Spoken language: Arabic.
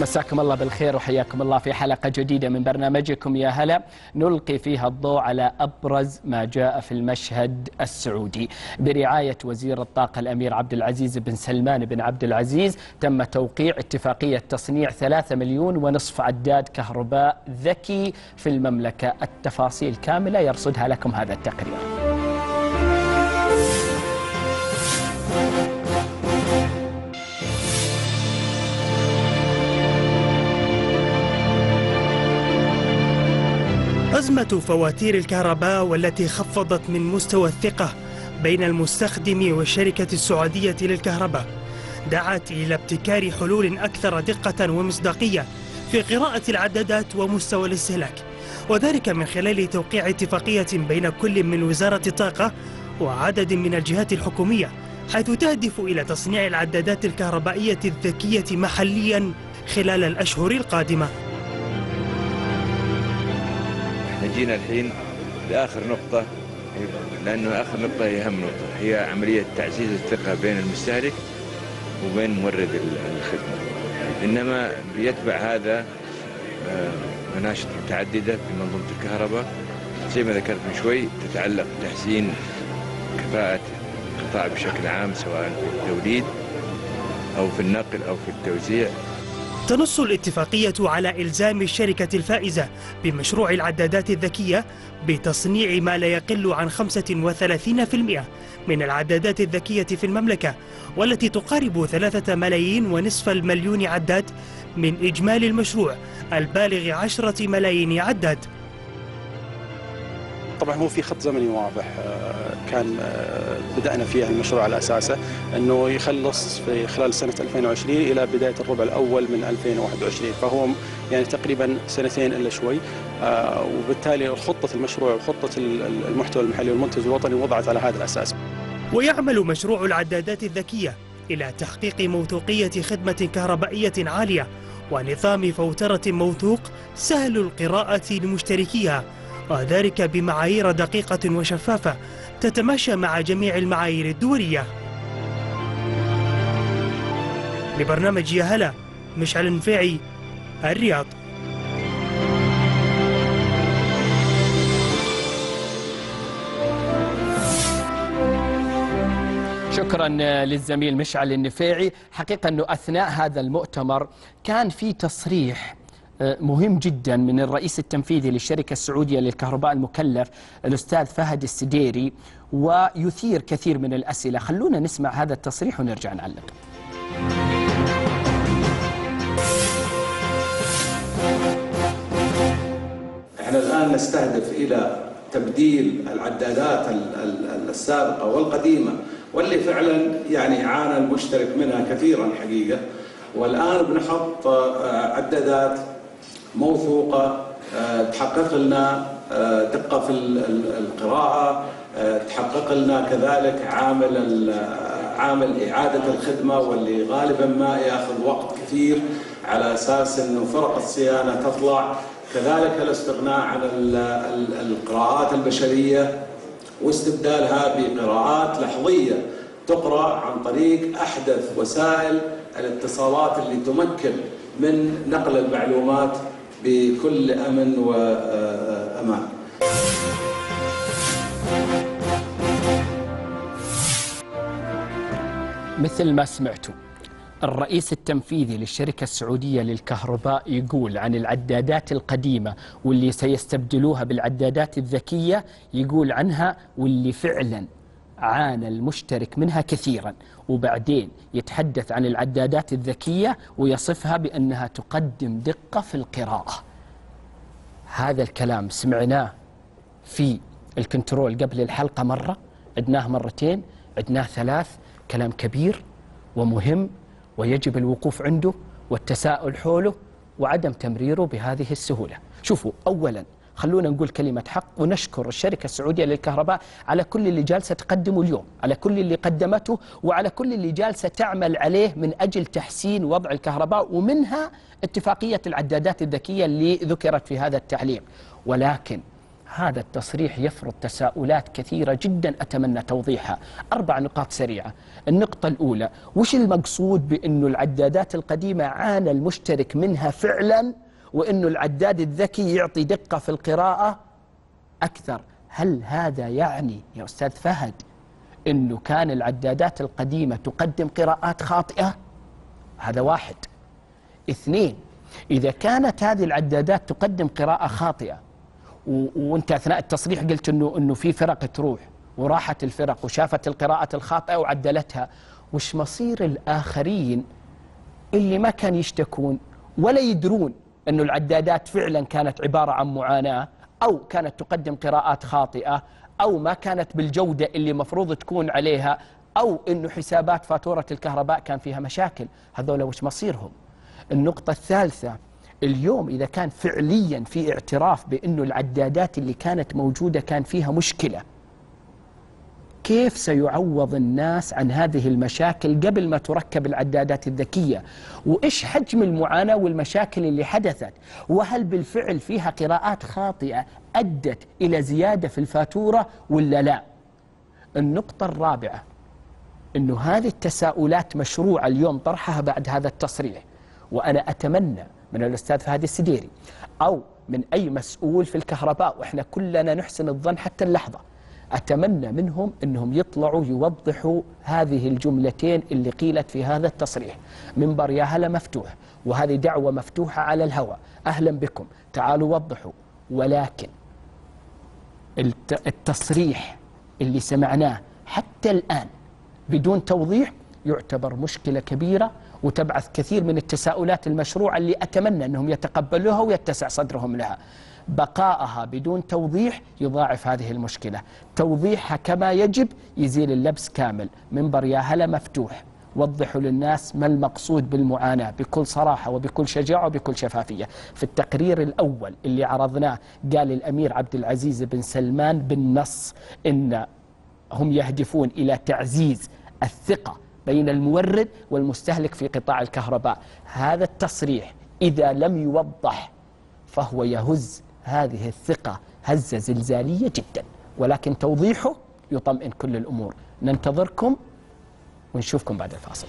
مساكم الله بالخير وحياكم الله في حلقة جديدة من برنامجكم. يا هلا نلقي فيها الضوء على أبرز ما جاء في المشهد السعودي. برعاية وزير الطاقة الأمير عبد العزيز بن سلمان بن عبد العزيز تم توقيع اتفاقية تصنيع ثلاثة مليون ونصف عداد كهرباء ذكي في المملكة. التفاصيل كاملة يرصدها لكم هذا التقرير. أزمة فواتير الكهرباء والتي خفضت من مستوى الثقة بين المستخدم والشركة السعودية للكهرباء دعت إلى ابتكار حلول أكثر دقة ومصداقية في قراءة العدادات ومستوى الاستهلاك وذلك من خلال توقيع اتفاقية بين كل من وزارة الطاقة وعدد من الجهات الحكومية حيث تهدف إلى تصنيع العدادات الكهربائية الذكية محليا خلال الأشهر القادمة. جينا الحين لآخر نقطة لأنه آخر نقطة هي أهم نقطة هي عملية تعزيز الثقة بين المستهلك وبين مورد الخدمة. إنما بيتبع هذا آه، مناشط متعددة في منظومة الكهرباء. زي ما ذكرت من شوي تتعلق بتحسين كفاءة القطاع بشكل عام سواء في التوليد أو في النقل أو في التوزيع. تنص الاتفاقية على إلزام الشركة الفائزة بمشروع العدادات الذكية بتصنيع ما لا يقل عن 35% من العدادات الذكية في المملكة والتي تقارب ثلاثة ملايين ونصف المليون عداد من إجمالي المشروع البالغ عشرة ملايين عداد. طبعا هو في خط زمني واضح آه، كان آه، بدأنا فيه المشروع على أساسه أنه يخلص في خلال سنة 2020 إلى بداية الربع الأول من 2021 فهو يعني تقريبا سنتين إلا شوي آه، وبالتالي خطة المشروع وخطة المحتوى المحلي والمنتج الوطني وضعت على هذا الأساس. ويعمل مشروع العدادات الذكية إلى تحقيق موثوقية خدمة كهربائية عالية ونظام فوترة موثوق سهل القراءة لمشتركيها وذلك بمعايير دقيقة وشفافة تتماشى مع جميع المعايير الدولية. لبرنامج يا هلا مشعل النفيعي الرياض. شكرا للزميل مشعل النفيعي. حقيقة أنه أثناء هذا المؤتمر كان في تصريح مهم جدا من الرئيس التنفيذي للشركة السعودية للكهرباء المكلف الأستاذ فهد السديري ويثير كثير من الأسئلة. خلونا نسمع هذا التصريح ونرجع نعلق إحنا الآن نستهدف إلى تبديل العدادات السابقة والقديمة واللي فعلا يعني عانى المشترك منها كثيرا حقيقة. والآن بنحط عدادات موثوقة آه، تحقق لنا آه، دقة في القراءة آه، تحقق لنا كذلك عامل عامل إعادة الخدمة واللي غالبا ما يأخذ وقت كثير على أساس أنه فرق الصيانة تطلع. كذلك الاستغناء عن القراءات البشرية واستبدالها بقراءات لحظية تقرأ عن طريق أحدث وسائل الاتصالات اللي تمكن من نقل المعلومات بكل أمن وأمان مثل ما سمعتوا الرئيس التنفيذي للشركة السعودية للكهرباء يقول عن العدادات القديمة واللي سيستبدلوها بالعدادات الذكية يقول عنها واللي فعلا عانى المشترك منها كثيرا وبعدين يتحدث عن العدادات الذكية ويصفها بأنها تقدم دقة في القراءة. هذا الكلام سمعناه في الكنترول قبل الحلقة مرة عدناه مرتين عدناه ثلاث كلام كبير ومهم ويجب الوقوف عنده والتساؤل حوله وعدم تمريره بهذه السهولة. شوفوا أولا خلونا نقول كلمة حق ونشكر الشركة السعودية للكهرباء على كل اللي جالسة تقدمه اليوم على كل اللي قدمته وعلى كل اللي جالسة تعمل عليه من أجل تحسين وضع الكهرباء ومنها اتفاقية العدادات الذكية اللي ذكرت في هذا التعليق ولكن هذا التصريح يفرض تساؤلات كثيرة جدا أتمنى توضيحها. أربع نقاط سريعة. النقطة الأولى وش المقصود بأنه العدادات القديمة عانى المشترك منها فعلا؟ وأنه العداد الذكي يعطي دقة في القراءة أكثر. هل هذا يعني يا أستاذ فهد أنه كان العدادات القديمة تقدم قراءات خاطئة؟ هذا واحد. اثنين إذا كانت هذه العدادات تقدم قراءة خاطئة وانت أثناء التصريح قلت إنه إنه في فرق تروح وراحت الفرق وشافت القراءة الخاطئة وعدلتها وش مصير الآخرين اللي ما كان يشتكون ولا يدرون؟ أنه العدادات فعلا كانت عبارة عن معاناة أو كانت تقدم قراءات خاطئة أو ما كانت بالجودة اللي مفروض تكون عليها أو أنه حسابات فاتورة الكهرباء كان فيها مشاكل. هذول وش مصيرهم؟ النقطة الثالثة اليوم إذا كان فعليا في اعتراف بأنه العدادات اللي كانت موجودة كان فيها مشكلة كيف سيعوض الناس عن هذه المشاكل قبل ما تركب العدادات الذكية؟ وإيش حجم المعاناة والمشاكل اللي حدثت؟ وهل بالفعل فيها قراءات خاطئة أدت إلى زيادة في الفاتورة ولا لا؟ النقطة الرابعة أنه هذه التساؤلات مشروعة اليوم طرحها بعد هذا التصريح وأنا أتمنى من الأستاذ فهد السديري أو من أي مسؤول في الكهرباء وإحنا كلنا نحسن الظن حتى اللحظة أتمنى منهم أنهم يطلعوا يوضحوا هذه الجملتين اللي قيلت في هذا التصريح. منبر يا هلا مفتوح وهذه دعوة مفتوحة على الهواء أهلا بكم. تعالوا وضحوا. ولكن الت- التصريح اللي سمعناه حتى الآن بدون توضيح يعتبر مشكلة كبيرة وتبعث كثير من التساؤلات المشروعة اللي أتمنى أنهم يتقبلوها ويتسع صدرهم لها. بقائها بدون توضيح يضاعف هذه المشكلة. توضيحها كما يجب يزيل اللبس كامل. منبر يا هلا مفتوح. وضحوا للناس ما المقصود بالمعاناة بكل صراحة وبكل شجاعة وبكل شفافية. في التقرير الأول اللي عرضناه قال الأمير عبد العزيز بن سلمان بالنص إن هم يهدفون إلى تعزيز الثقة بين المورد والمستهلك في قطاع الكهرباء. هذا التصريح إذا لم يوضح فهو يهز هذه الثقة هزة زلزالية جدا. ولكن توضيحه يطمئن كل الأمور. ننتظركم ونشوفكم بعد الفاصل.